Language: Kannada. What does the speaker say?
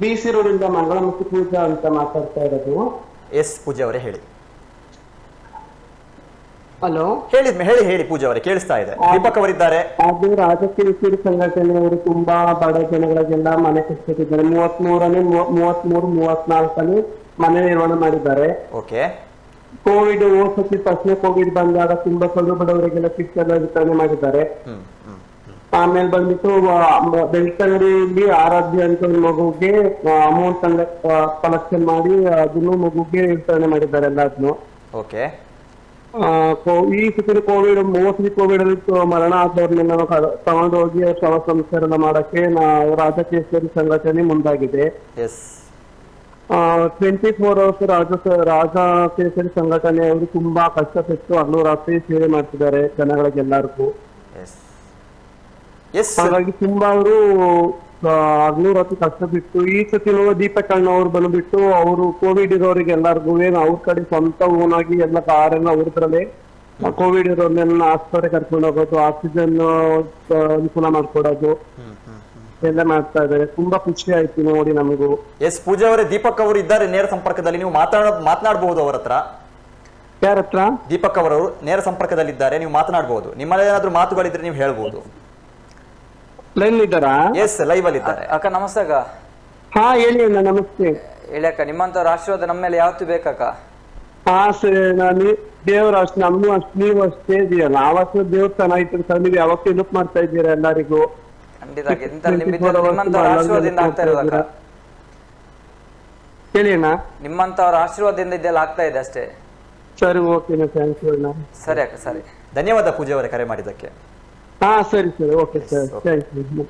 ಬಿ ಸಿ ಮಂಗಳ ಮಂಗಳಮುಖಿ ಪೂಜಾ ಅಂತ ಮಾತಾಡ್ತಾ ಇರೋದು. ಎಸ್ ಪೂಜಾ ಅವರೇ ಹೇಳಿ. ಹಲೋ? ಹೇಳಿ ಹೇಳಿ ಹೇಳಿ ಪೂಜಾ ಅವರೇ ಕೇಳಿಸ್ತಾ ಇದೆ. ದೀಪಕ್ ಅವರಿದ್ದಾರೆ. ಅದು ರಾಜಕೀಯ ಕಿರು ಸಂಘಟನೆಯವರು ತುಂಬಾ ಬಡ ಜನಗಳಿಗೆಲ್ಲ ಮನೆ ಕಟ್ಟಿದ್ದಾರೆ ಮೂವತ್ ಮೂರನೇ ಮೂವತ್ ಮೂರು ಮೂವತ್ನಾಲ್ಕನೇ ಮನೆ ನಿರ್ಮಾಣ ಮಾಡಿದ್ದಾರೆ. ಓಕೆ. ಕೋವಿಡ್ ಸತಿ ಫಸ್ಟ್ನೇ ಕೋವಿಡ್ ಬಂದಾಗ ತುಂಬಾ ಬಡವರಿಗೆಲ್ಲ ಕಿಟ್ ಎಲ್ಲ ವಿತರಣೆ ಮಾಡಿದ್ದಾರೆ. ಆಮೇಲೆ ಬಂದ್ಬಿಟ್ಟು ಬೆಳ್ತಂಗಡಿಯಲ್ಲಿ ಆರಾಧ್ಯ ಅಂತ ಒಂದು ಮಗುಗೆ ಅಮೌಂಟ್ ಕಲೆಕ್ಷನ್ ಮಾಡಿ ಅದನ್ನು ಮಗುಗೆ ವಿತರಣೆ ಮಾಡಿದ್ದಾರೆ ಎಲ್ಲಾದ್ನು ಓಕೆ. ಈ ಸತಿ ಕೋವಿಡ್ ಮೋಸ್ಟ್ಲಿ ಕೋವಿಡ್ ಅಲ್ಲಿ ಮರಣ ಆದವ್ರನ್ನೆಲ್ಲ ತಗೊಂಡೋಗಿ ಶವ ಸಂಸ್ಕರಣ ಮಾಡಕ್ಕೆ ರಾಜಕೀಯ ಸಂಘಟನೆ ಮುಂದಾಗಿದೆ. ಟ್ವೆಂಟಿ ಫೋರ್ ಅವರ್ಸ್ ರಾಜ ರಾಜ ಸಂಘಟನೆ ಅವರು ತುಂಬಾ ಕಷ್ಟಪಟ್ಟು ಅಲ್ಲೂ ರಾತ್ರಿ ಸೇವೆ ಮಾಡ್ತಿದ್ದಾರೆ ಜನಗಳಿಗೆಲ್ಲರಿಗೂ. ಹಾಗಾಗಿ ತುಂಬಾ ಅವರು ಹಗಲು ರಾತ್ರಿ ಕಷ್ಟ ಬಿಟ್ಟು ಈ ಸತಿ ದೀಪಕ್ ಅಣ್ಣವ್ರು ಬಂದ್ಬಿಟ್ಟು ಅವರು ಕೋವಿಡ್ ಇರೋರಿಗೆ ಎಲ್ಲರಿಗೂ ಅವ್ರ ಕಡೆ ಸ್ವಂತ ಓನ್ ಆಗಿ ಎಲ್ಲ ಕಾರೆಲ್ಲ ಅವ್ರದ್ರಲ್ಲೇ ಕೋವಿಡ್ ಇರೋರ್ನೆಲ್ಲ ಆಸ್ಪತ್ರೆ ಕರ್ಕೊಂಡು ಹೋಗೋದು ಆಕ್ಸಿಜನ್ ಅನುಕೂಲ ಮಾಡ್ಕೊಡೋದು ಎಲ್ಲ ಮಾಡ್ತಾ ಇದ್ದಾರೆ. ತುಂಬಾ ಖುಷಿ ಆಯ್ತು ನೋಡಿ ನಮಗೂ. ಎಸ್ ಪೂಜಾ ಅವರೇ ದೀಪಕ್ ಅವರು ಇದ್ದಾರೆ ನೇರ ಸಂಪರ್ಕದಲ್ಲಿ. ನೀವು ಮಾತಾಡ ಮಾತನಾಡಬಹುದು ಅವರ ಹತ್ರ. ಯಾರ ಹತ್ರ ದೀಪಕ್ ಅವರು ನೇರ ಸಂಪರ್ಕದಲ್ಲಿದ್ದಾರೆ ನೀವು ಮಾತನಾಡಬಹುದು ನಿಮ್ಮಲ್ಲಿ ಏನಾದ್ರೂ ಮಾತುಗಳಿದ್ರೆ ನೀವು ಹೇಳ್ಬೋದು. ಲೈನ್ ಇದ್ದಾರಾ? ಎಸ್ ಲೈವ್ ಅಲ್ಲಿ ಇದ್ದಾರೆ. ಅಕ್ಕ ನಮಸ್ತೆ ಅಕ್ಕ. ಹಾ ಹೇಳಿ ಅಣ್ಣ ನಮಸ್ತೆ. ಹೇಳಿ ಅಕ್ಕ ನಿಮ್ಮಂತ ಆಶೀರ್ವಾದ ನಮ್ಮ ಮೇಲೆ ಯಾವತ್ತು ಬೇಕಕ್ಕ ಹಾ ಸರಿ ನಾನು ದೇವ್ರ ಅಷ್ಟು ನಮ್ಗೂ ಅಷ್ಟು ನೀವು ಅಷ್ಟೇ ಇದೆಯಲ್ಲ. ಆವತ್ತು ದೇವ್ರ ಚೆನ್ನಾಗಿತ್ತು ಸರ್ ನೀವು ಯಾವತ್ತು ಹೆಲ್ಪ್ ಮಾಡ್ತಾ ಇದ್ದೀರಾ ಎಲ್ಲರಿಗೂ? ಖಂಡಿತ ಅಕ್ಕ. ನಿಮ್ಮಂತ ಆಶೀರ್ವಾದದಿಂದ ಆಗ್ತಾ ಇರೋದಕ್ಕ ಹೇಳಿ ಅಣ್ಣ. ನಿಮ್ಮಂತವ್ರ ಆಶೀರ್ವಾದದಿಂದ ಇದೆಲ್ಲ ಆಗ್ತಾ ಇದೆ ಅಷ್ಟೇ. ಸರಿ ಓಕೆ ಥ್ಯಾಂಕ್ ಯು ಅಣ್ಣ. ಸರಿ ಅಕ್ಕ ಸರಿ. ಧನ್ಯವಾದ ಪೂಜೆ ಅವರೇ ಕರೆ ಮಾಡಿದ್ದಕ್ಕೆ. ಹಾ ಸರಿ ಸರಿ ಓಕೆ ಸರ್ ಥ್ಯಾಂಕ್ ಯು